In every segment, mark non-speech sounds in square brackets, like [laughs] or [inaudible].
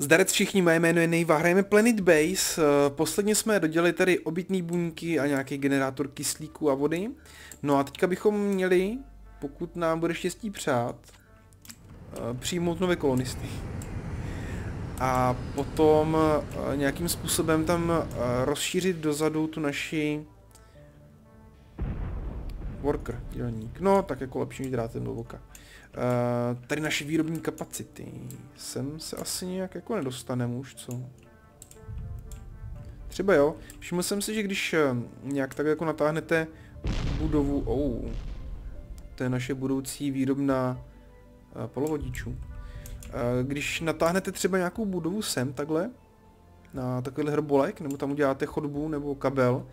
Zdarec všichni, moje jméno je Nejva, hrajeme Planet Base. Eh, posledně jsme dodělali tady obytný buňky a nějaký generátor kyslíku a vody. No a teďka bychom měli, pokud nám bude štěstí přát, eh, přijmout nové kolonisty. A potom eh, nějakým způsobem tam rozšířit dozadu tu naši worker, dělník. No, tak jako lepší než drátem do voka. Uh, tady naše výrobní kapacity. Sem se asi nějak jako nedostaneme už, co? Třeba jo. Všiml jsem si, že když uh, nějak tak jako natáhnete budovu... Oh, to je naše budoucí výrobna uh, polovodičů. Uh, když natáhnete třeba nějakou budovu sem, takhle, na takovýhle hrbolek, nebo tam uděláte chodbu nebo kabel,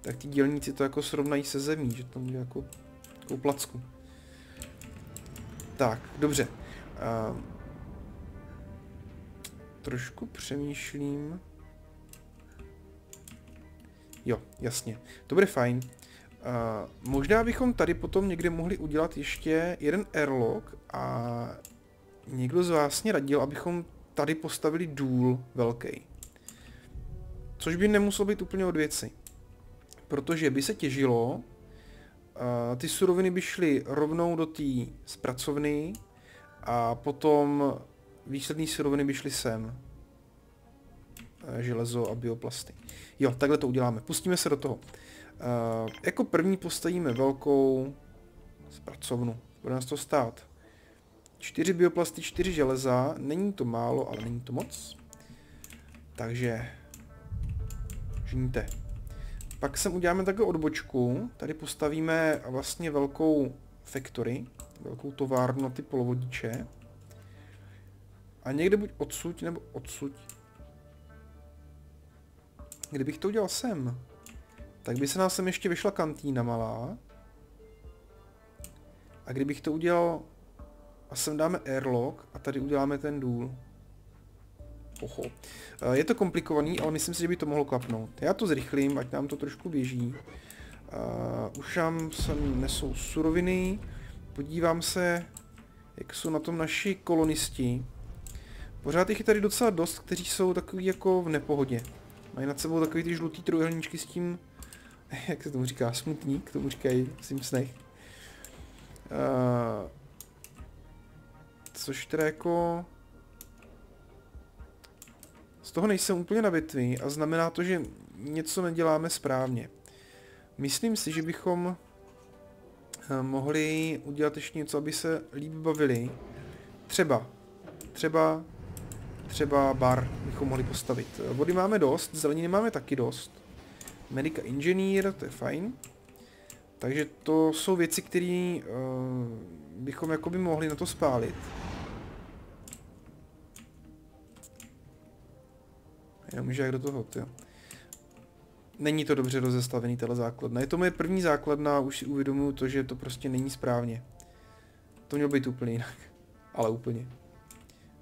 tak ti dělníci to jako srovnají se zemí, že tam udělá jako, jako placku. Tak, dobře. Uh, trošku přemýšlím. Jo, jasně. To bude fajn. Uh, možná bychom tady potom někde mohli udělat ještě jeden airlock a někdo z vás mě radil, abychom tady postavili důl velký. Což by nemuselo být úplně od věci. Protože by se těžilo, ty suroviny by šly rovnou do té zpracovny a potom výsledné suroviny by šly sem. E, železo a bioplasty. Jo, takhle to uděláme. Pustíme se do toho. Uh, jako první postavíme velkou zpracovnu. Bude nás to stát. Čtyři bioplasty, čtyři železa. Není to málo, ale není to moc. Takže žníte. Pak sem uděláme takovou odbočku, tady postavíme vlastně velkou factory, velkou továrnu na ty polovodiče. A někde buď odsud, nebo odsud. Kdybych to udělal sem, tak by se nás sem ještě vyšla kantýna malá. A kdybych to udělal, a sem dáme airlock a tady uděláme ten důl. Oho. Eh, je to komplikovaný, ale myslím si, že by to mohlo klapnout. Já to zrychlím, ať nám to trošku běží. Uh, už nám sem nesou suroviny. Podívám se, jak jsou na tom naši kolonisti. Pořád jich je tady docela dost, kteří jsou takový jako v nepohodě. Mají nad sebou takový ty žlutý trojuhelníčky s tím, [laughs] jak se tomu říká, smutník, tomu říkají v Simpsonech. Uh, což teda jako toho nejsem úplně na větvi a znamená to, že něco neděláme správně. Myslím si, že bychom eh, mohli udělat ještě něco, aby se líp bavili. Třeba, třeba, třeba bar bychom mohli postavit. Vody máme dost, zeleniny máme taky dost. Medica Engineer, to je fajn. Takže to jsou věci, které uh, bychom jakoby mohli na to spálit. Jenom jak do toho, jo. Není to dobře rozestavený tato základna. Je to moje první základna, už si uvědomuju to, že to prostě není správně. To mělo být úplně jinak. Ale úplně.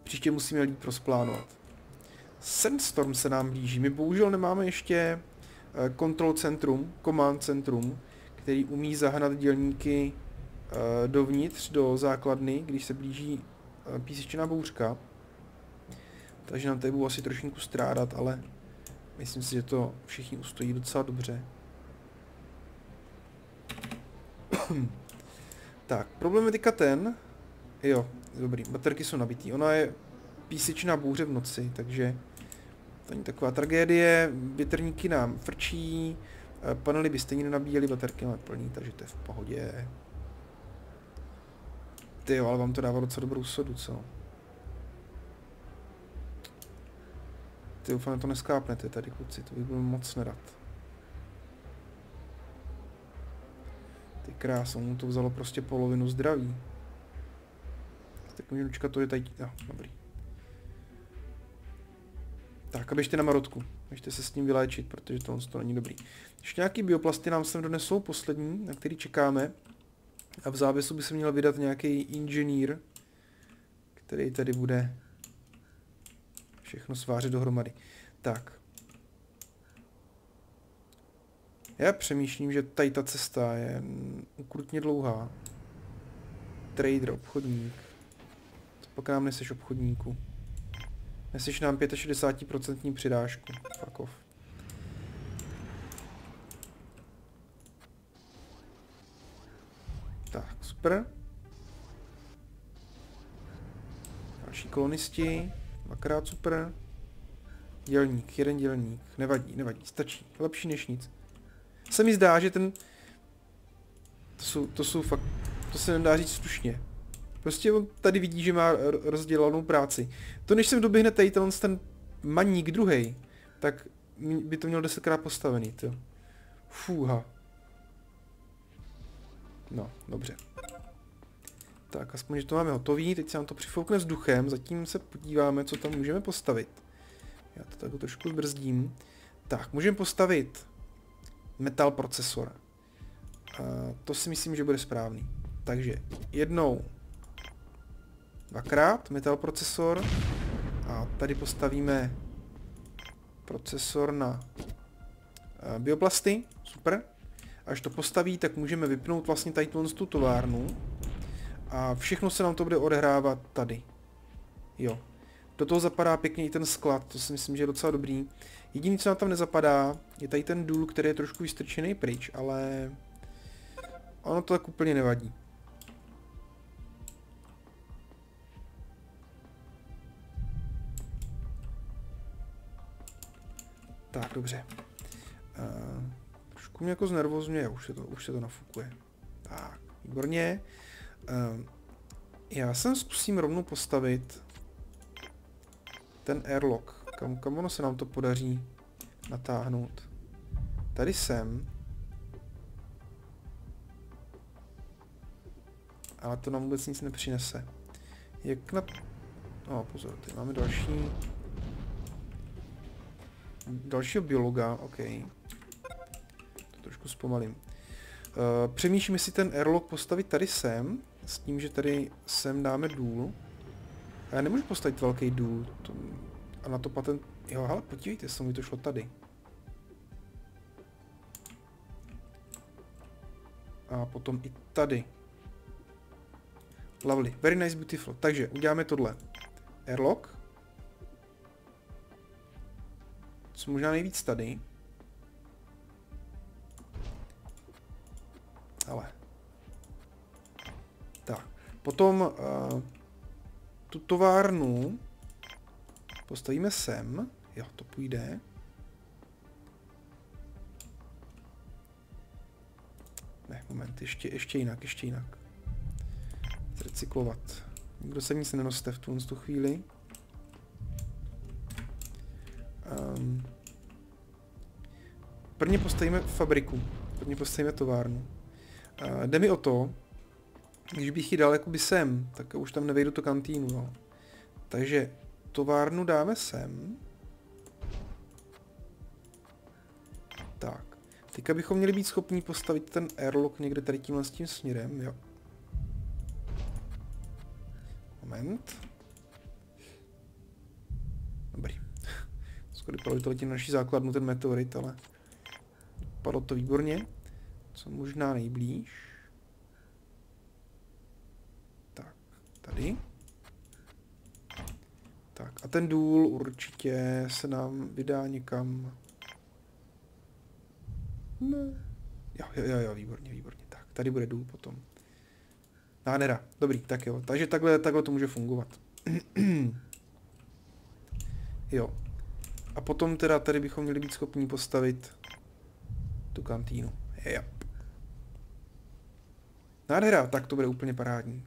Příště musíme líp rozplánovat. Sandstorm se nám blíží. My bohužel nemáme ještě kontrol eh, centrum, command centrum, který umí zahnat dělníky eh, dovnitř, do základny, když se blíží eh, písečná bouřka takže nám tady budu asi trošinku strádat, ale myslím si, že to všichni ustojí docela dobře. [clears throat] tak, problém je teďka ten, jo, dobrý, baterky jsou nabitý, ona je písečná bouře v noci, takže to není taková tragédie, větrníky nám frčí, eh, panely by stejně nenabíjeli, baterky máme plný, takže to je v pohodě. Ty jo, ale vám to dává docela dobrou sodu, co? Ty doufám, to neskápnete tady, kluci, to bych byl moc nerad. Ty krása, mu to vzalo prostě polovinu zdraví. Tak čekat, to je tady, no, dobrý. Tak a běžte na marotku. Běžte se s ním vyléčit, protože to, to není dobrý. Ještě nějaký bioplasty nám sem donesou, poslední, na který čekáme. A v závěsu by se měl vydat nějaký inženýr, který tady bude všechno svářet dohromady. Tak. Já přemýšlím, že tady ta cesta je ukrutně dlouhá. Trader, obchodník. Co pak nám neseš obchodníku? Neslyš nám 65% přidášku. Fuck off. Tak, super. Další kolonisti. Dvakrát super. Dělník, jeden dělník. Nevadí, nevadí, stačí. Lepší než nic. Se mi zdá, že ten... To jsou, to jsou fakt... To se nedá říct slušně. Prostě on tady vidí, že má rozdělanou práci. To než sem doběhne tady ten, ten maník druhý, tak by to mělo desetkrát postavený, to. Fúha. No, dobře. Tak, aspoň, že to máme hotový, teď se nám to přifoukne vzduchem, zatím se podíváme, co tam můžeme postavit. Já to tak trošku zbrzdím. Tak, můžeme postavit metal procesor. A to si myslím, že bude správný. Takže jednou, dvakrát metal procesor a tady postavíme procesor na bioplasty, super. Až to postaví, tak můžeme vypnout vlastně tady tu továrnu a všechno se nám to bude odehrávat tady. Jo. Do toho zapadá pěkně i ten sklad, to si myslím, že je docela dobrý. Jediný, co nám tam nezapadá, je tady ten důl, který je trošku vystrčený pryč, ale ono to tak úplně nevadí. Tak, dobře. Uh, trošku mě jako znervozňuje, už se to, už se to nafukuje. Tak, výborně. Uh, já sem zkusím rovnou postavit ten airlock. Kam, kam ono se nám to podaří natáhnout? Tady jsem. Ale to nám vůbec nic nepřinese. Jak na... No, pozor, tady máme další... Dalšího biologa, OK. To trošku zpomalím. Uh, přemýšlím, jestli ten airlock postavit tady sem, s tím, že tady sem dáme důl. A já nemůžu postavit velký důl. To, a na to patent... Jo, ale podívejte, se mi to šlo tady. A potom i tady. Lovely. Very nice, beautiful. Takže uděláme tohle. Airlock. Co možná nejvíc tady. Potom uh, tu továrnu postavíme sem. Jo, to půjde. Ne, moment, ještě, ještě jinak, ještě jinak. Recyklovat. Nikdo se nic nenoste v tu, tu chvíli. Um, prvně postavíme fabriku. Prvně postavíme továrnu. Uh, jde mi o to, když bych ji dal jakoby sem, tak už tam nevejdu to kantýnu, no. Takže továrnu dáme sem. Tak. Teďka bychom měli být schopni postavit ten airlock někde tady tímhle s tím směrem, jo. Moment. Dobrý. Skoro vypadalo, to letí na naší základnu ten meteorit, ale padlo to výborně. Co možná nejblíž. Tak, tady. Tak a ten důl určitě se nám vydá někam. No. Jo, jo, jo, jo, výborně, výborně. Tak, tady bude důl potom. Nádhera, dobrý, tak jo. Takže takhle, takhle to může fungovat. [clears throat] jo. A potom teda tady bychom měli být schopni postavit tu kantýnu. Jo. Nádhera, tak to bude úplně parádní.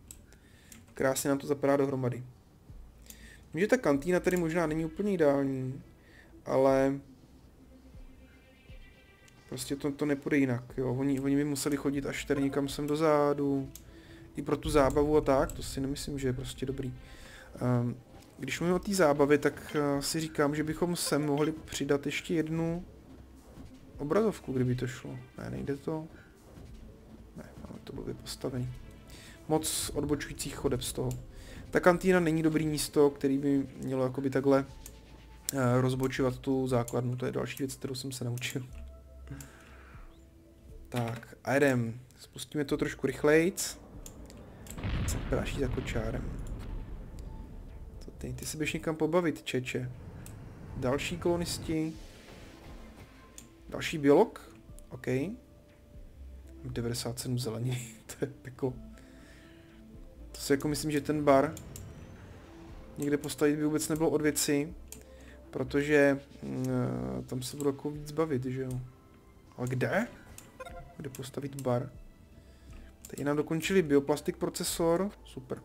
Krásně nám to zapadá dohromady. Vím, že ta kantýna tady možná není úplně ideální, ale prostě to, to nepůjde jinak, jo. Oni, oni by museli chodit až tady někam sem dozadu, i pro tu zábavu a tak, to si nemyslím, že je prostě dobrý. Um, když mluvím o té zábavě, tak uh, si říkám, že bychom sem mohli přidat ještě jednu obrazovku, kdyby to šlo. Ne, nejde to. Ne, máme to blbě postavený. Moc odbočujících chodeb z toho. Ta kantýna není dobrý místo, který by mělo jakoby takhle uh, rozbočovat tu základnu, to je další věc, kterou jsem se naučil. Tak, a jdem. Spustíme to trošku rychlejc. Se praší za kočárem. To ty. Ty si běž někam pobavit, čeče. Další kolonisti. Další biolog. OK. 97 zelení, [laughs] to je peklo. To si jako myslím, že ten bar někde postavit by vůbec nebylo od věci, protože mm, tam se budu jako víc bavit, že jo. Ale kde? Kde postavit bar? Tady nám dokončili bioplastik procesor, super.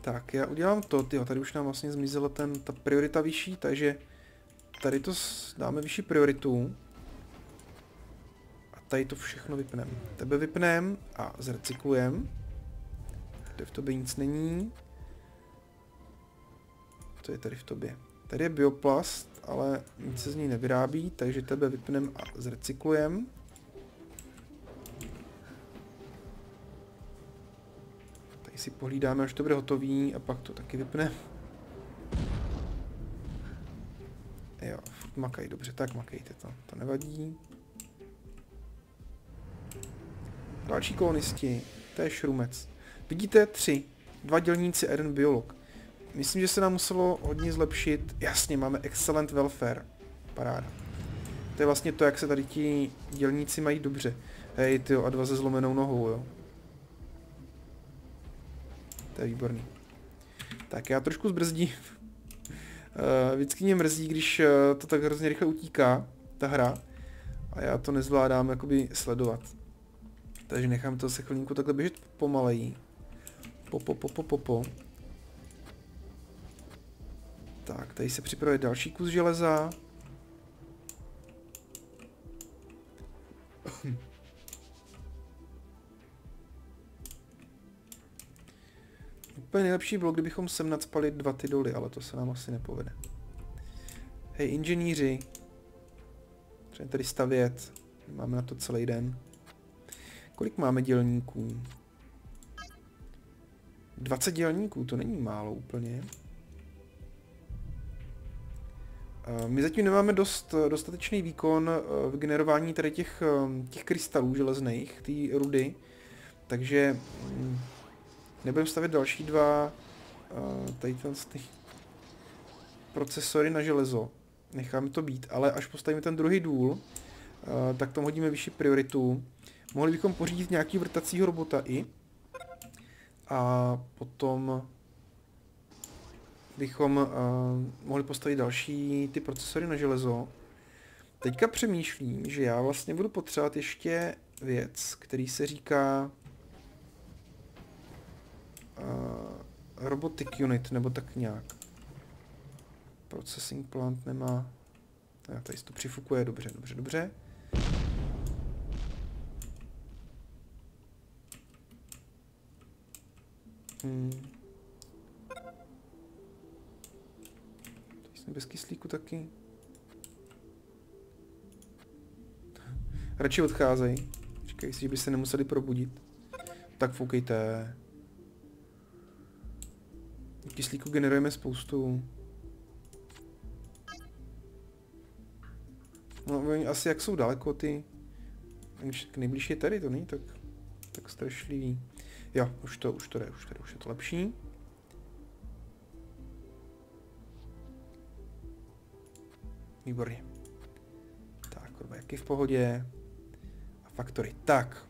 Tak, já udělám to, tyjo, tady už nám vlastně zmizela ten, ta priorita vyšší, takže tady to dáme vyšší prioritu. A tady to všechno vypneme. Tebe vypneme a zrecyklujeme. Kde v tobě nic není. To je tady v tobě. Tady je bioplast, ale nic se z ní nevyrábí, takže tebe vypneme a zrecyklujeme. Tady si pohlídáme, až to bude hotový a pak to taky vypneme. Jo, makaj, dobře, tak makejte to, to nevadí. Další kolonisti, to je šrumec. Vidíte, tři. Dva dělníci a jeden biolog. Myslím, že se nám muselo hodně zlepšit. Jasně, máme excellent welfare. Paráda. To je vlastně to, jak se tady ti dělníci mají dobře. Hej, ty a dva se zlomenou nohou, jo. To je výborný. Tak já trošku zbrzdím. uh, [laughs] vždycky mě mrzí, když uh, to tak hrozně rychle utíká, ta hra. A já to nezvládám jakoby sledovat. Takže nechám to se chvilinku takhle běžet pomaleji. Po, po, po, po, po, po. Tak, tady se připravuje další kus železa. [laughs] Úplně nejlepší bylo, kdybychom sem nadspali dva ty doly, ale to se nám asi nepovede. Hej, inženýři. Třeba tady stavět. Máme na to celý den. Kolik máme dělníků? 20 dělníků, to není málo úplně. Eh, my zatím nemáme dost, dostatečný výkon eh, v generování tady těch, eh, těch krystalů železných, té rudy, takže mm, nebudeme stavět další dva tady ty procesory na železo. Necháme to být, ale až postavíme ten druhý důl, tak tomu hodíme vyšší prioritu. Mohli bychom pořídit nějaký vrtacího robota i. A potom bychom uh, mohli postavit další ty procesory na železo. Teďka přemýšlím, že já vlastně budu potřebovat ještě věc, který se říká uh, Robotic Unit, nebo tak nějak. Processing plant nemá... Já tady to přifukuje, dobře, dobře, dobře. Hmm. Bez kyslíku taky. Radši odcházej. Říkají si, že by se nemuseli probudit. Tak foukejte. Kyslíku generujeme spoustu. No, oni asi jak jsou daleko ty... Nejbližší je tady, to není tak, tak strašlivý. Jo, už to, už to jde, už to jde, už je to lepší. Výborně. Tak, jaký v pohodě. A Factory. Tak.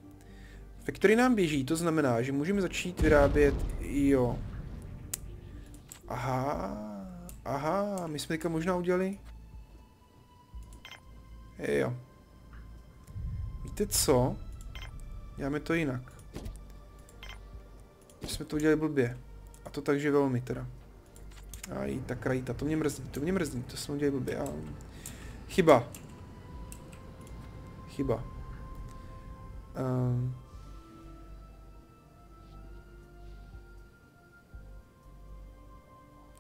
Factory nám běží, to znamená, že můžeme začít vyrábět, jo. Aha, aha, my jsme teďka možná udělali... Jo. Víte co? Děláme to jinak. My jsme to udělali blbě. A to takže velmi teda. A i ta krajita, to mě mrzí, to mě mrzí, to jsme udělali blbě. A... Chyba. Chyba. Um...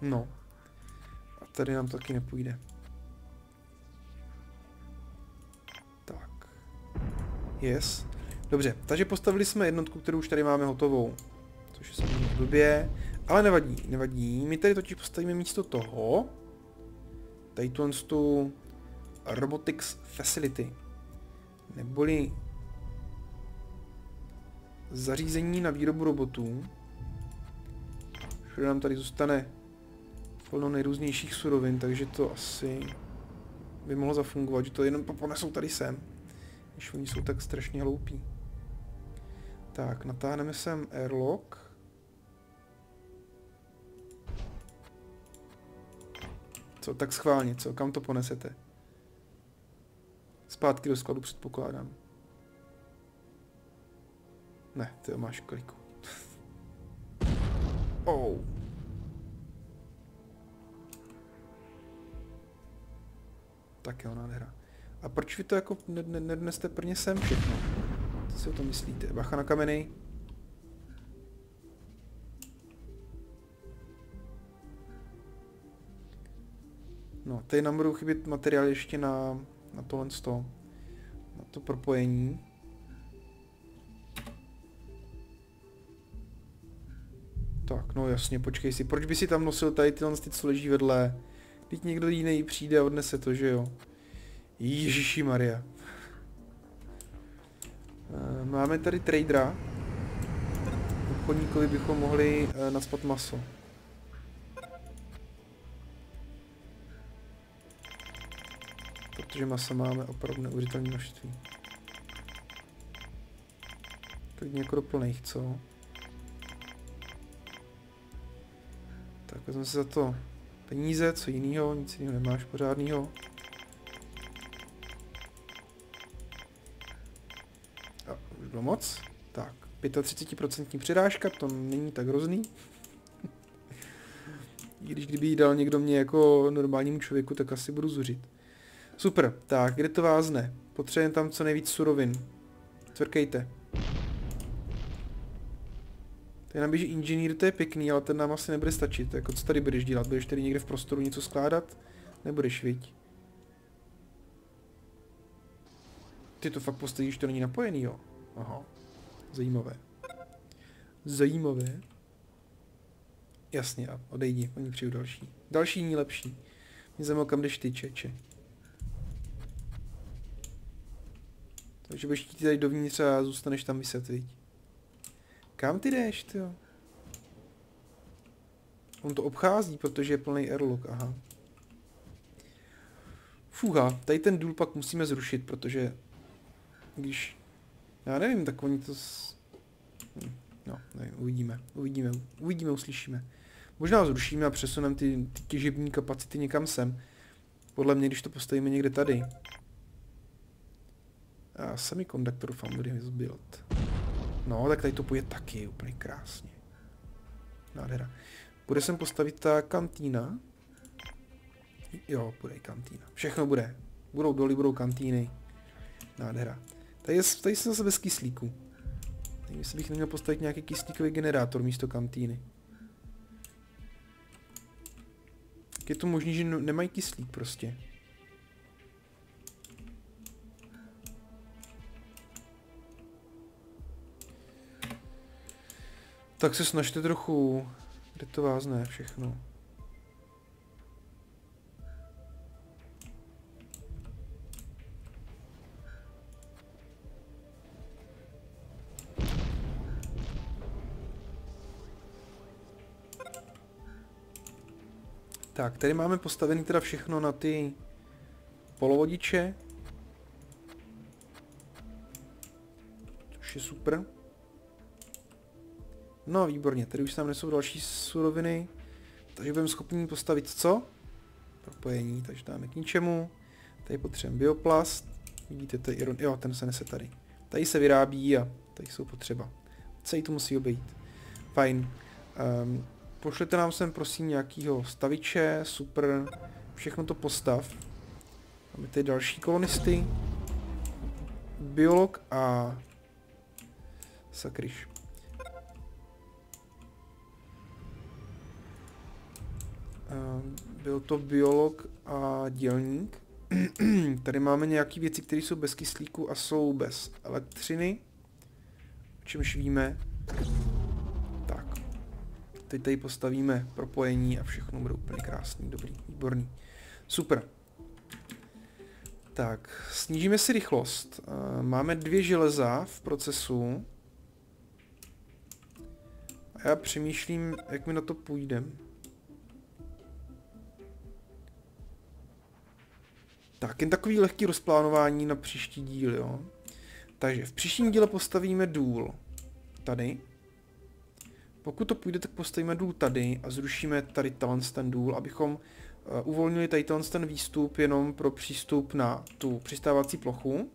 No. A tady nám to taky nepůjde. Tak. Yes. Dobře, takže postavili jsme jednotku, kterou už tady máme hotovou. Což je samozřejmě blbě. Ale nevadí, nevadí. My tady totiž postavíme místo toho tady tu Robotics Facility, neboli zařízení na výrobu robotů. Všude nám tady zůstane plno nejrůznějších surovin, takže to asi by mohlo zafungovat, že to jenom ponesou tady sem. Když oni jsou tak strašně hloupí. Tak, natáhneme sem airlock. Co, tak schválně, co? Kam to ponesete? Zpátky do skladu předpokládám. Ne, ty máš kliku. [laughs] oh. Tak jo, nádhera. A proč vy to jako nedneste prvně sem všechno? Co si o to myslíte? Bacha na kameny. No, tady nám budou chybět materiály ještě na, na tohle sto, na to propojení. Tak, no jasně, počkej si, proč by si tam nosil tady tyhle ty, co leží vedle? Teď někdo jiný přijde a odnese to, že jo? Ježíši Maria. Eh, máme tady tradera. Obchodníkovi bychom mohli uh, naspat maso. Protože masa máme opravdu neuvěřitelné množství. Klidně jako do co? Tak vezme se za to peníze, co jiného, nic jiného nemáš pořádného. A už bylo moc. Tak, 35% přirážka, to není tak hrozný. [laughs] I když kdyby jí dal někdo mě jako normálnímu člověku, tak asi budu zuřit. Super, tak, kde to vázne? Potřebujeme tam co nejvíc surovin. Tvrkejte. Tady nám běží inženýr, to je pěkný, ale ten nám asi nebude stačit. Jako co tady budeš dělat? Budeš tady někde v prostoru něco skládat? Nebudeš, viď? Ty to fakt postavíš, to není napojený, jo? Aha. Zajímavé. Zajímavé. Jasně, a odejdi, oni přijdu další. Další ní lepší. Mě zajímalo, kam jdeš ty, čeče. Takže budeš jít tady dovnitř a zůstaneš tam vyset, viď? Kam ty jdeš, ty On to obchází, protože je plný airlock, aha. Fuha, tady ten důl pak musíme zrušit, protože když, já nevím, tak oni to, s... hm, no, nevím, uvidíme, uvidíme, uvidíme, uslyšíme. Možná ho zrušíme a přesuneme ty, ty těžební kapacity někam sem. Podle mě, když to postavíme někde tady. A semiconductor foundry is built. No, tak tady to půjde taky úplně krásně. Nádhera. Bude sem postavit ta kantýna? Jo, bude i kantýna. Všechno bude. Budou doly, budou kantýny. Nádhera. Tady, je, tady jsem zase bez kyslíku. Nevím, jestli bych neměl postavit nějaký kyslíkový generátor místo kantýny. Je to možné, že nemají kyslík prostě. Tak se snažte trochu, kde to vázne všechno. Tak, tady máme postavený teda všechno na ty polovodiče. Což je super. No, výborně, tady už nám nesou další suroviny. Takže budeme schopni postavit co? Propojení, takže dáme k ničemu. Tady potřebujeme bioplast. Vidíte, tady iron... jo, ten se nese tady. Tady se vyrábí a tady jsou potřeba. Celý to musí obejít. Fajn. Um, pošlete nám sem prosím nějakýho staviče, super. Všechno to postav. Máme tady další kolonisty. Biolog a... Sakryš. Byl to biolog a dělník. [clears throat] tady máme nějaké věci, které jsou bez kyslíku a jsou bez elektřiny. O čemž víme. Tak. Teď tady postavíme propojení a všechno bude úplně krásný, dobrý, výborný. Super. Tak, snížíme si rychlost. Máme dvě železa v procesu. A já přemýšlím, jak mi na to půjde. Tak, jen takový lehký rozplánování na příští díl, jo. Takže v příštím díle postavíme důl. Tady. Pokud to půjde, tak postavíme důl tady a zrušíme tady ten důl, abychom uh, uvolnili tady ten výstup jenom pro přístup na tu přistávací plochu. Uh,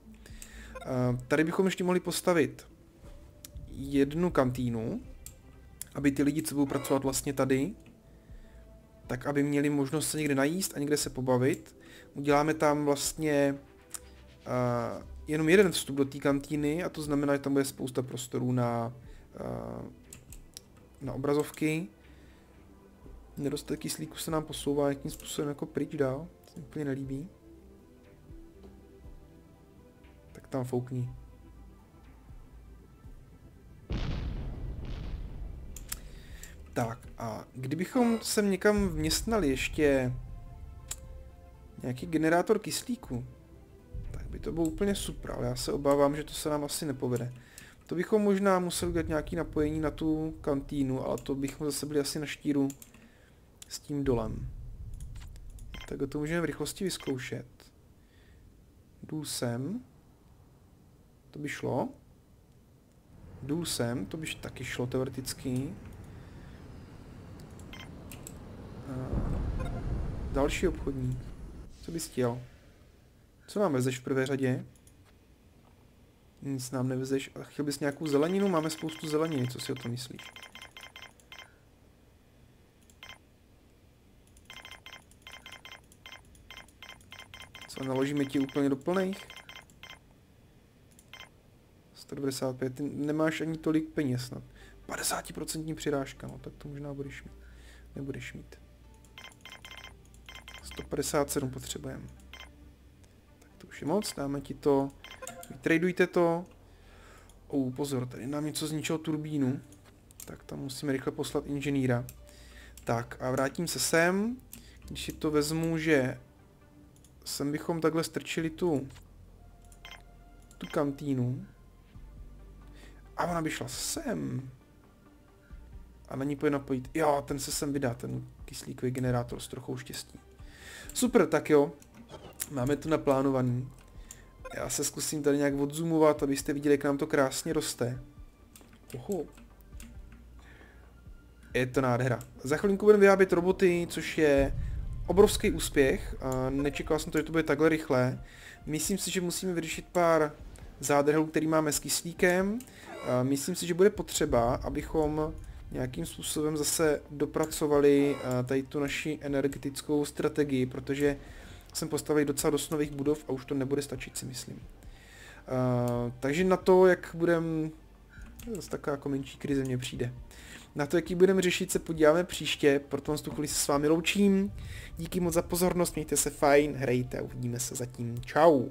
tady bychom ještě mohli postavit jednu kantýnu, aby ty lidi, co budou pracovat vlastně tady, tak aby měli možnost se někde najíst a někde se pobavit. Uděláme tam vlastně uh, jenom jeden vstup do té kantýny a to znamená, že tam bude spousta prostorů na, uh, na obrazovky. Nedostatek kyslíku se nám posouvá nějakým způsobem jako pryč dál. To se mi úplně nelíbí. Tak tam foukni. Tak a kdybychom sem někam vměstnali ještě nějaký generátor kyslíku, tak by to bylo úplně super, ale já se obávám, že to se nám asi nepovede. To bychom možná museli udělat nějaký napojení na tu kantýnu, ale to bychom zase byli asi na štíru s tím dolem. Tak to můžeme v rychlosti vyzkoušet. Jdu sem. To by šlo. Jdu sem, to by taky šlo teoreticky. Další obchodník. Co bys chtěl? Co nám vezeš v prvé řadě? Nic nám nevezeš. A chtěl bys nějakou zeleninu? Máme spoustu zeleniny, co si o to myslíš? Co, naložíme ti úplně do plných? 195, ty nemáš ani tolik peněz snad. 50% přirážka, no tak to možná budeš mít. Nebudeš mít. 157 potřebujeme. Tak to už je moc, dáme ti to. Vytradujte to. Oh, pozor, tady nám něco zničilo turbínu. Tak tam musíme rychle poslat inženýra. Tak a vrátím se sem. Když si to vezmu, že sem bychom takhle strčili tu tu kantýnu. A ona by šla sem. A na ní pojde napojit. Jo, ten se sem vydá, ten kyslíkový generátor s trochou štěstí. Super, tak jo. Máme to naplánovaný. Já se zkusím tady nějak odzoomovat, abyste viděli, jak nám to krásně roste. Oho. Je to nádhera. Za chvilinku budeme vyrábět roboty, což je obrovský úspěch. Nečekal jsem to, že to bude takhle rychle. Myslím si, že musíme vyřešit pár zádrhelů, který máme s kyslíkem. Myslím si, že bude potřeba, abychom nějakým způsobem zase dopracovali uh, tady tu naši energetickou strategii, protože jsem postavil docela dost nových budov a už to nebude stačit, si myslím. Uh, takže na to, jak budem... Zase taková jako menší krize mě přijde. Na to, jaký budeme řešit, se podíváme příště, proto tu chvíli se s vámi loučím. Díky moc za pozornost, mějte se fajn, hrajte a uvidíme se zatím. Čau.